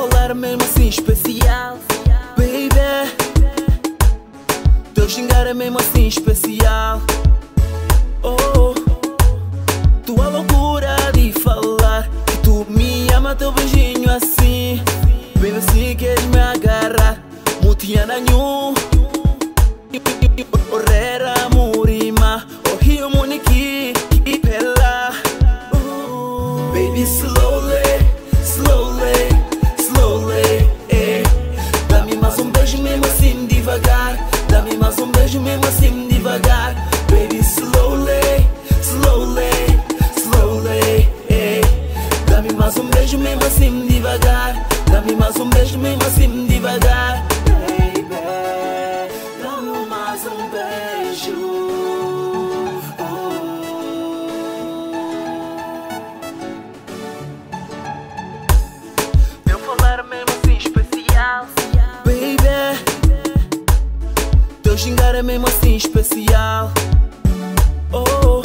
assim especial, baby. Teu xingar é mesmo assim especial. Oh, tua loucura de falar que tu me ama, teu beijinho assim. Baby, se queres me agarrar, mutiana nhu. Orera murima, ohio muniki, pela. Baby, slowly, mesmo assim devagar. Dá-me mais um beijo mesmo assim devagar. Baby, slowly, slowly, slowly. Eh. Dá-me mais um beijo mesmo assim devagar. Dá-me mais um beijo mesmo assim devagar. Baby, dá-me mais um beijo. É mesmo assim especial. Oh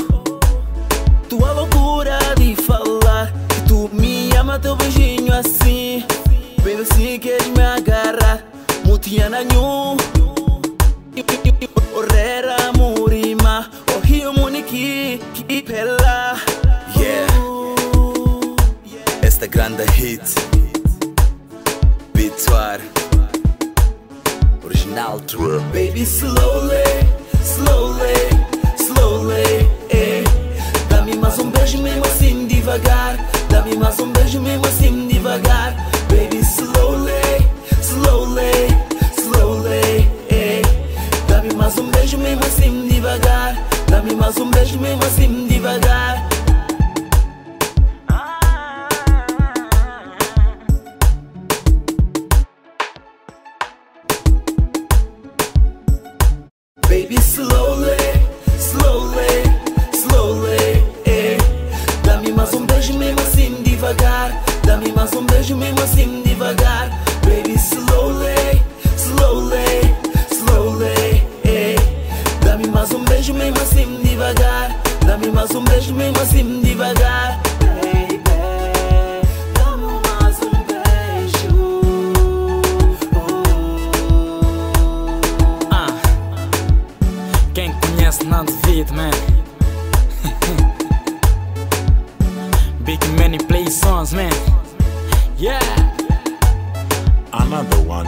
Tua loucura de falar Que tu me ama teu beijinho assim. Baby se queres me agarrar Mutiana nhu. Orera murima Ohio muniki Pela. Yeah. Esta grande hit Baby, slowly, slowly, slowly, eh. Dá-me mais um beijo mesmo assim devagar. Dá-me mais um beijo mesmo assim devagar. Baby, slowly, slowly, slowly, eh. Dá-me mais um beijo mesmo assim devagar. Dá-me mais um beijo mesmo assim devagar. Baby, slowly, slowly, slowly, eh. Dá-me mais um beijo mesmo assim devagar. Dá-me mais um beijo mesmo assim devagar. Baby, slowly, slowly, slowly, eh. Dá-me mais um beijo mesmo assim devagar. Dá-me mais um beijo mesmo assim devagar. Man. Big Many play songs, man. Yeah. Another one